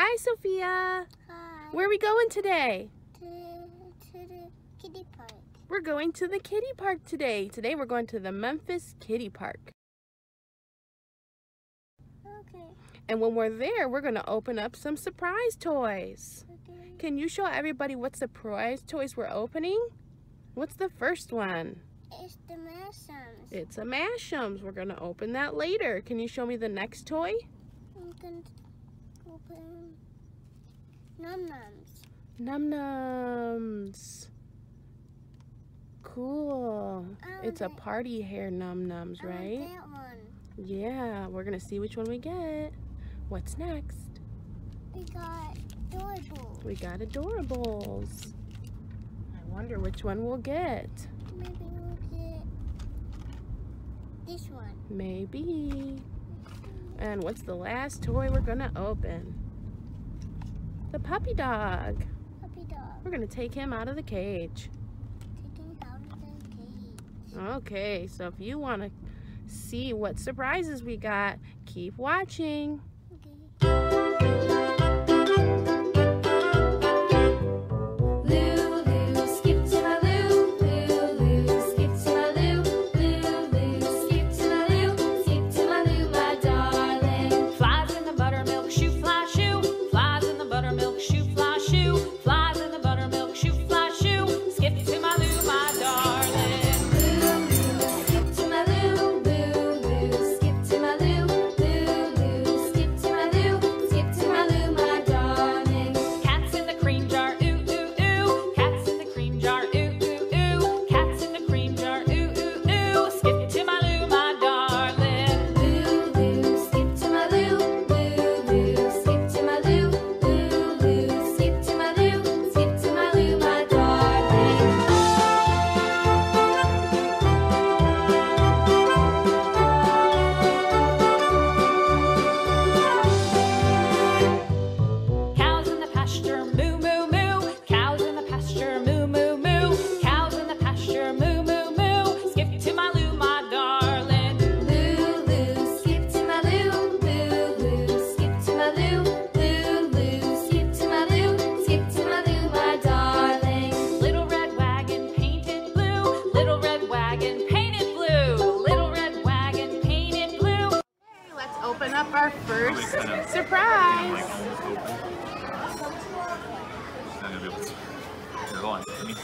Hi, Sophia. Hi. Where are we going today? To, to the kiddie park. We're going to the kiddie park today. Today we're going to the Memphis Kiddie Park. Okay. And when we're there, we're going to open up some surprise toys. Okay. Can you show everybody what surprise toys we're opening? What's the first one? It's the Mashums. It's a Mashums. We're going to open that later. Can you show me the next toy? I'm going to open Num Nums. Num Nums. Cool. I It's a party hair Num Nums, I want right? that one. Yeah, we're going to see which one we get. What's next? We got Adorable. We got Adorables. I wonder which one we'll get. Maybe we'll get this one. Maybe. And what's the last toy we're gonna open? The puppy dog. Puppy dog. We're gonna take him out of the cage. Taking out of the cage. Okay, so if you wanna see what surprises we got, keep watching.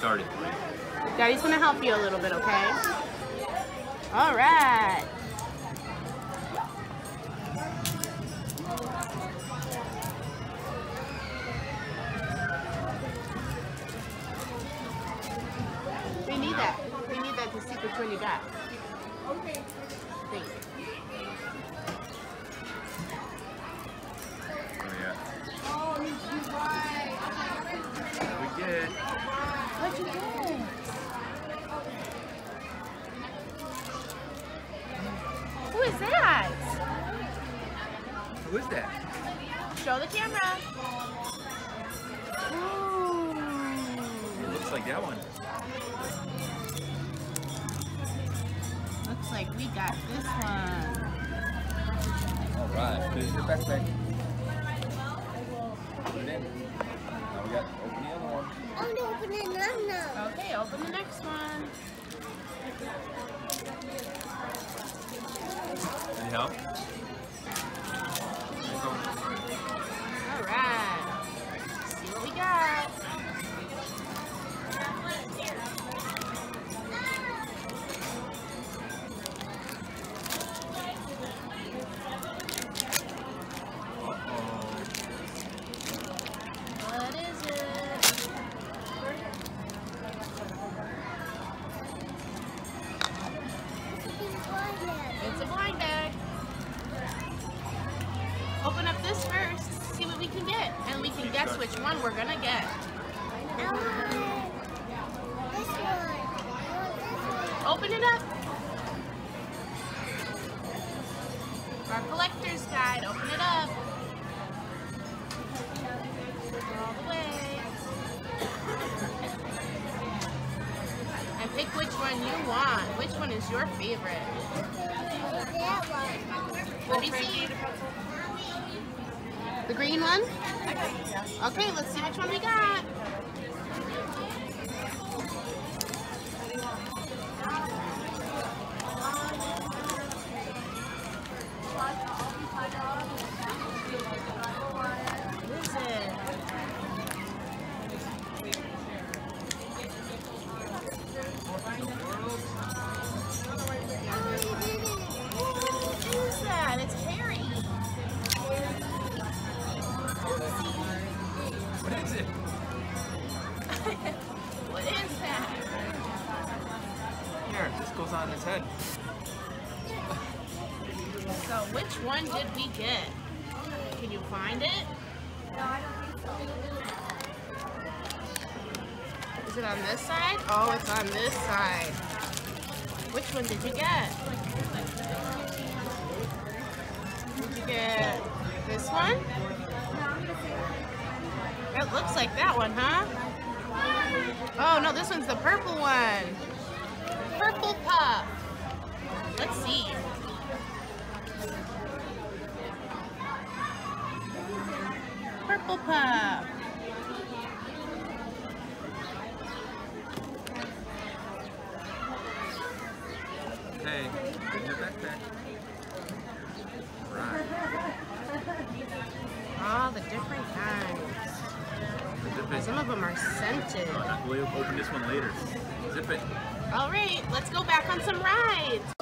Hold on. Let me start it. Daddy's gonna help you a little bit, okay? All right. We need that. We need that to see which one you got. Okay. Thank you. Oh, yeah. Oh, we get. What'd you get? Who is that? Who is that? Show the camera. Ooh. It looks like that one. Looks like we got this one. All right. Put it in your backpack. Put it in. Now we got open the other one. I'm gonna open it Num Num. Okay, open the next one. Any help? Open it up. Our collector's guide. Open it up. All the way. And pick which one you want. Which one is your favorite? That one. Let me see. The green one? Okay, let's see which one we got. Can you find it? Is it on this side? Oh, it's on this side. Which one did you get? Did you get this one? It looks like that one, huh? Oh, no, this one's the purple one. Purple puff. Let's see. Purple puff. Hey, bring your backpack. Right. All the different kinds. Some of them are scented. Uh, We'll open this one later. Zip it. All right, let's go back on some rides.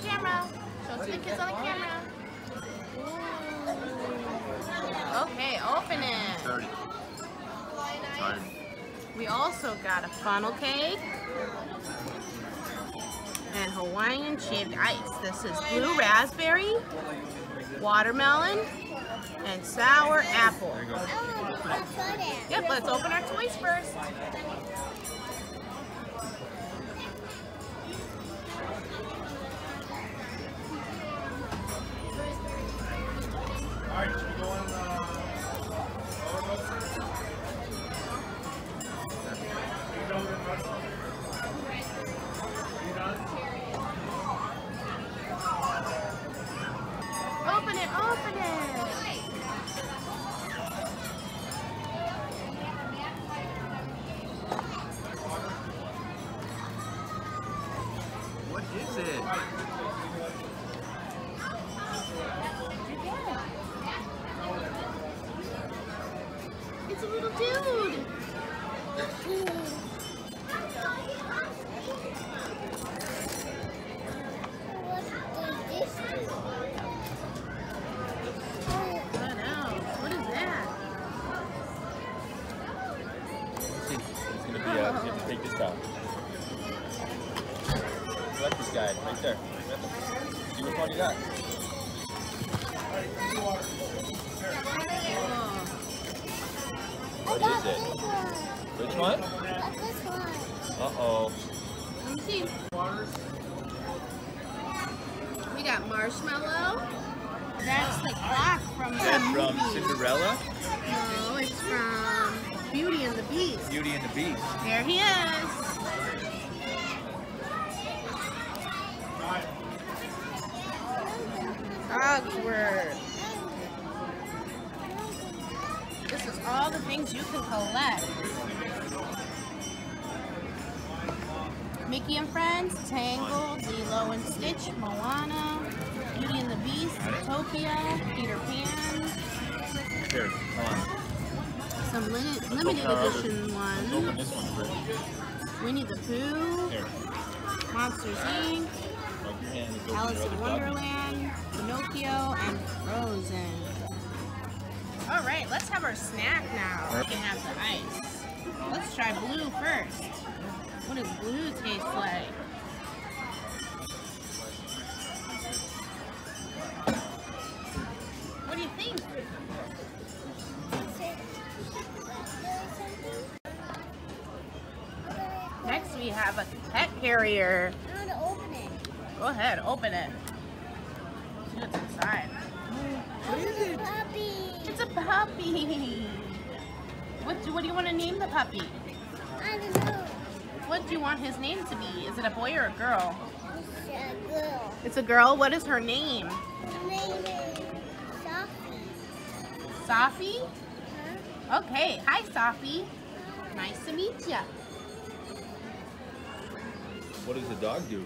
The camera. Show it to the kids on the camera. Okay, open it. Thirty. We also got a funnel cake and Hawaiian shaved ice. This is blue raspberry, watermelon, and sour apple. There you go. I want to try that. Yep, let's open our toys first. Open Got marshmallow. That's the clock from the That's from movie. Cinderella, No, it's from Beauty and the Beast. Beauty and the Beast. There he is. Cogsworth. This is all the things you can collect. Mickey and Friends, Tangled, Lilo and Stitch, Moana, Beauty and the Beast, Zootopia, Peter Pan, Here, come on. some limited, limited edition open ones, this one. Winnie the Pooh, Here. Monsters Inc., Rub your hand and go Alice in. Wonderland, Pinocchio, and Frozen. All right, let's have our snack now. We can have the ice. Let's try blue first. What does blue taste like? We have a pet carrier. I want to open it. Go ahead, open it. See what's inside. What is it? Puppy. It's a puppy. What do, what do you want to name the puppy? I don't know. What do you want his name to be? Is it a boy or a girl? It's a girl. It's a girl. What is her name? Her name is Sophie. Safi? Huh? Okay. Hi, Safi. Nice to meet ya. What does the dog do?